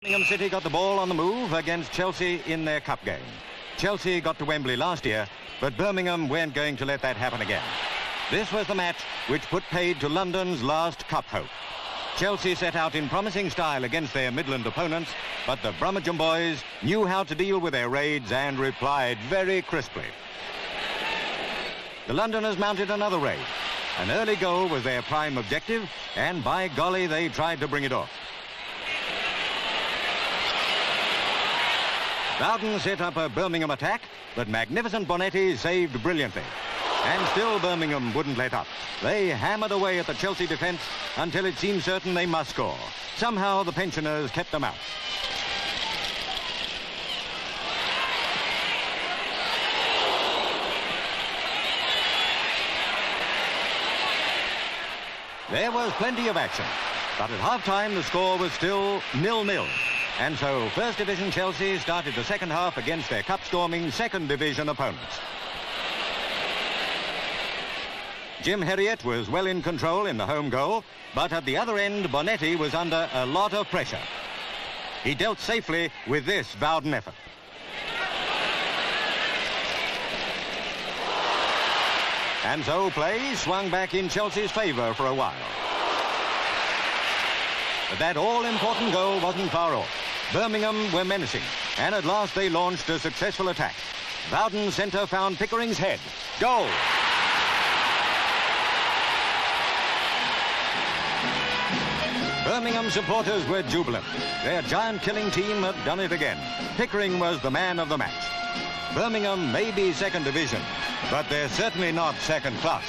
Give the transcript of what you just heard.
Birmingham City got the ball on the move against Chelsea in their cup game. Chelsea got to Wembley last year, but Birmingham weren't going to let that happen again. This was the match which put paid to London's last cup hope. Chelsea set out in promising style against their Midland opponents, but the Brummagem boys knew how to deal with their raids and replied very crisply. The Londoners mounted another raid. An early goal was their prime objective, and by golly, they tried to bring it off. Vowden set up a Birmingham attack, but magnificent Bonetti saved brilliantly. And still Birmingham wouldn't let up. They hammered away at the Chelsea defence until it seemed certain they must score. Somehow the pensioners kept them out. There was plenty of action, but at half-time the score was still nil-nil. And so First Division Chelsea started the second half against their cup-storming Second Division opponents. Jim Herriot was well in control in the home goal, but at the other end, Bonetti was under a lot of pressure. He dealt safely with this Vowden effort. And so play swung back in Chelsea's favour for a while. But that all-important goal wasn't far off. Birmingham were menacing, and at last they launched a successful attack. Vowden centre found Pickering's head. Goal! Birmingham supporters were jubilant. Their giant-killing team had done it again. Pickering was the man of the match. Birmingham may be second division, but they're certainly not second class.